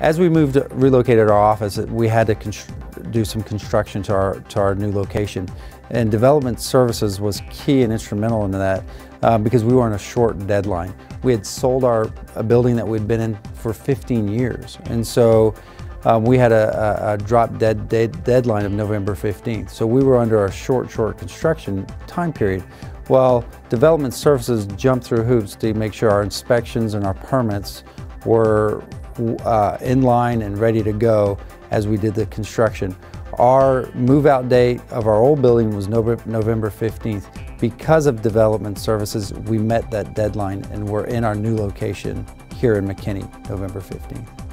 As we moved, relocated our office, we had to do some construction to our, to our new location. And development services was key and instrumental in that um, because we were on a short deadline. We had sold our a building that we'd been in for 15 years. And so um, we had a, a, drop dead, dead deadline of November 15th. So we were under a short, short construction time period. While development services jumped through hoops to make sure our inspections and our permits were uh, in line and ready to go as we did the construction. Our move out date of our old building was November 15th. Because of development services, we met that deadline and we're in our new location here in McKinney, November 15th.